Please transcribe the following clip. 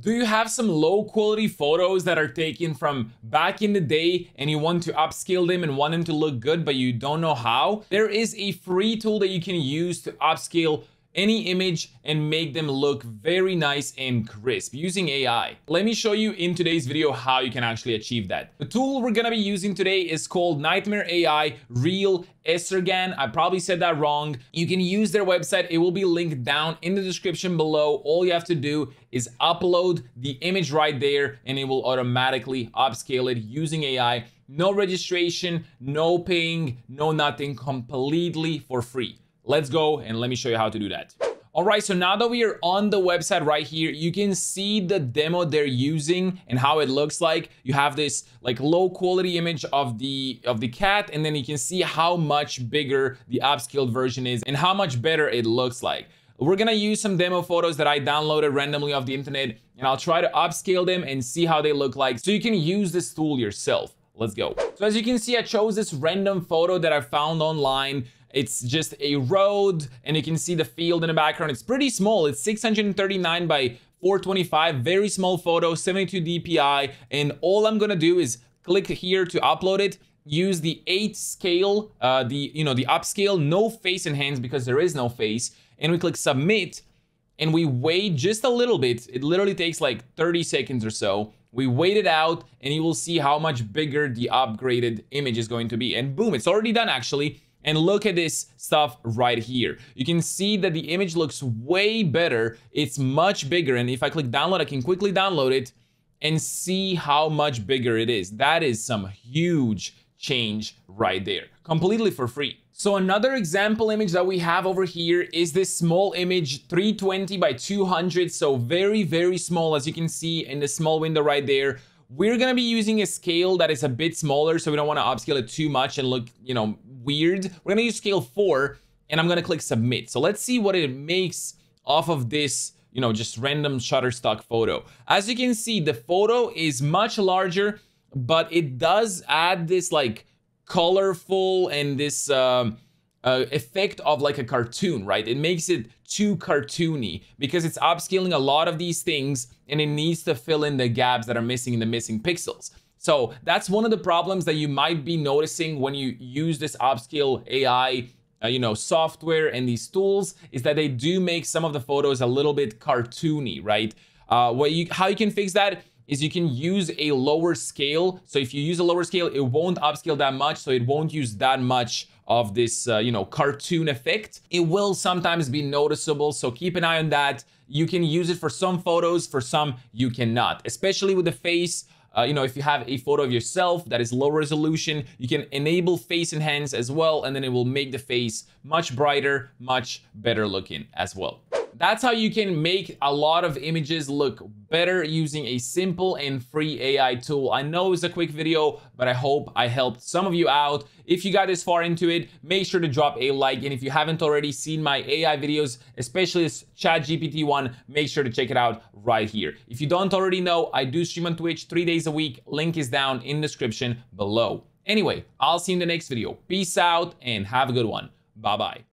Do you have some low quality photos that are taken from back in the day and you want to upscale them and want them to look good, but you don't know how? There is a free tool that you can use to upscale any image and make them look very nice and crisp using AI. Let me show you in today's video how you can actually achieve that. The tool we're gonna be using today is called Nightmare AI Real ESRGAN. I probably said that wrong. You can use their website. It will be linked down in the description below. All you have to do is upload the image right there and it will automatically upscale it using AI. No registration, no paying, no nothing, completely for free. Let's go and let me show you how to do that. All right, so now that we are on the website right here, you can see the demo they're using and how it looks like. You have this like low quality image of the of the cat, and then you can see how much bigger the upscaled version is and how much better it looks like. We're gonna use some demo photos that I downloaded randomly off the internet, and I'll try to upscale them and see how they look like so you can use this tool yourself. Let's go. So as you can see, I chose this random photo that I found online. It's just a road and you can see the field in the background. It's pretty small. It's 639 by 425, very small photo, 72 DPI. And all I'm gonna do is click here to upload it use the 8 scale, uh, the you know the upscale, no face and hands because there is no face, and we click submit, and we wait just a little bit. It literally takes like 30 seconds or so. We wait it out, and you will see how much bigger the upgraded image is going to be. And boom, it's already done actually. And look at this stuff right here. You can see that the image looks way better. It's much bigger. And if I click download, I can quickly download it and see how much bigger it is. That is some huge change right there, completely for free. So another example image that we have over here is this small image, 320 by 200. So very, very small, as you can see in the small window right there. We're gonna be using a scale that is a bit smaller, so we don't wanna upscale it too much and look, you know, weird. We're gonna use scale four and I'm gonna click submit. So let's see what it makes off of this, you know, just random Shutterstock photo. As you can see, the photo is much larger, but it does add this like colorful and this um, uh, effect of like a cartoon, right? It makes it too cartoony because it's upscaling a lot of these things and it needs to fill in the gaps that are missing in the missing pixels. So that's one of the problems that you might be noticing when you use this upscale AI, uh, you know, software and these tools is that they do make some of the photos a little bit cartoony, right? Uh, what you, how you can fix that is you can use a lower scale. So if you use a lower scale, it won't upscale that much, so it won't use that much of this, uh, you know, cartoon effect. It will sometimes be noticeable, so keep an eye on that. You can use it for some photos, for some you cannot, especially with the face. Uh, you know, if you have a photo of yourself that is low resolution, you can enable face and hands as well, and then it will make the face much brighter, much better looking as well. That's how you can make a lot of images look better using a simple and free AI tool. I know it's a quick video, but I hope I helped some of you out. If you got this far into it, make sure to drop a like. And if you haven't already seen my AI videos, especially this ChatGPT one, make sure to check it out right here. If you don't already know, I do stream on Twitch three days a week. Link is down in the description below. Anyway, I'll see you in the next video. Peace out and have a good one. Bye-bye.